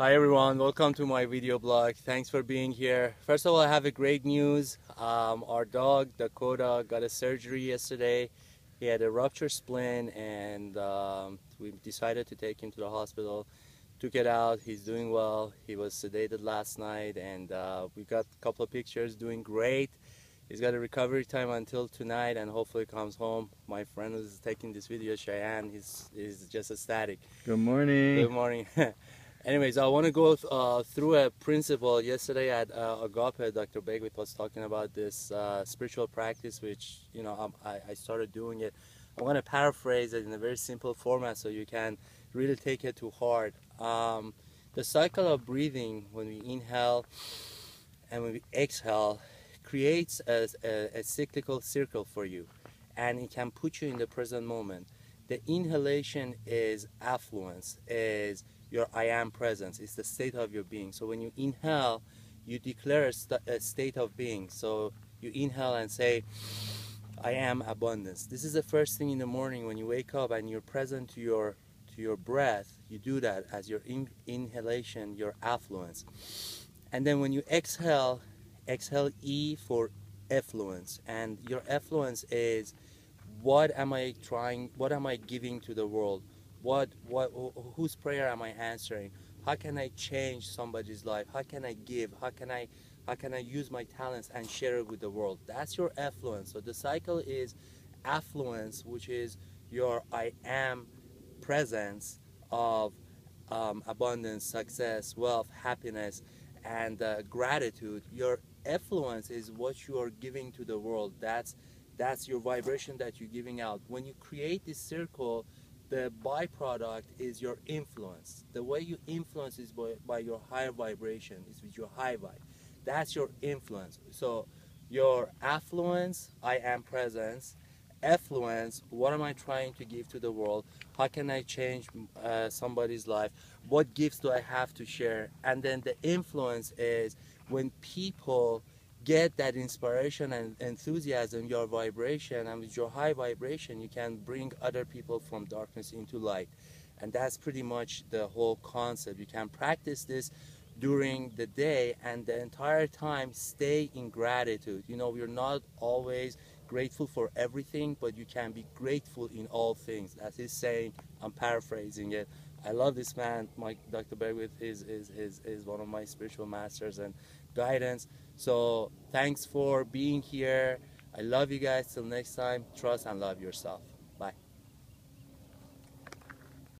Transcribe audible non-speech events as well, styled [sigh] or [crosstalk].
Hi everyone, welcome to my video blog. Thanks for being here. First of all, I have a great news. Um, our dog, Dakota, got a surgery yesterday. He had a ruptured spleen and um, we decided to take him to the hospital. Took it out, he's doing well. He was sedated last night and uh, we got a couple of pictures, doing great. He's got a recovery time until tonight and hopefully comes home. My friend who's taking this video, Cheyenne, he's, he's just ecstatic. Good morning. Good morning. [laughs] Anyways, I want to go uh, through a principle. Yesterday at uh, Agape, Dr. Beckwith was talking about this uh, spiritual practice, which you know I, I, started doing it. I want to paraphrase it in a very simple format so you can really take it to heart. Um, the cycle of breathing, when we inhale and when we exhale, creates a, a, a cyclical circle for you, and it can put you in the present moment. The inhalation is affluence, is your I am presence. It's the state of your being. So when you inhale, you declare a, st a state of being. So you inhale and say, I am abundance. This is the first thing in the morning when you wake up and you're present to your to your breath. You do that as your in inhalation, your affluence. And then when you exhale, exhale E for effluence. And your effluence is what am I trying, what am I giving to the world? What, what, whose prayer am I answering? How can I change somebody's life? How can I give? How can I, how can I use my talents and share it with the world? That's your affluence. So the cycle is affluence, which is your I am presence of um, abundance, success, wealth, happiness, and uh, gratitude. Your affluence is what you are giving to the world. That's that's your vibration that you're giving out. When you create this circle, the byproduct is your influence. The way you influence is by, by your higher vibration, is with your high vibe. That's your influence. So your affluence, I am presence, affluence, what am I trying to give to the world? How can I change uh, somebody's life? What gifts do I have to share? And then the influence is when people get that inspiration and enthusiasm, your vibration, and with your high vibration, you can bring other people from darkness into light. And that's pretty much the whole concept. You can practice this during the day and the entire time stay in gratitude. You know, we're not always grateful for everything, but you can be grateful in all things. That's his saying. I'm paraphrasing it. I love this man, Mike, Dr. Beckwith is, is, is, is one of my spiritual masters and guidance. So thanks for being here. I love you guys. Till next time, trust and love yourself.